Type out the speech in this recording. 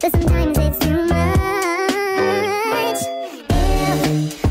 But sometimes it's too much.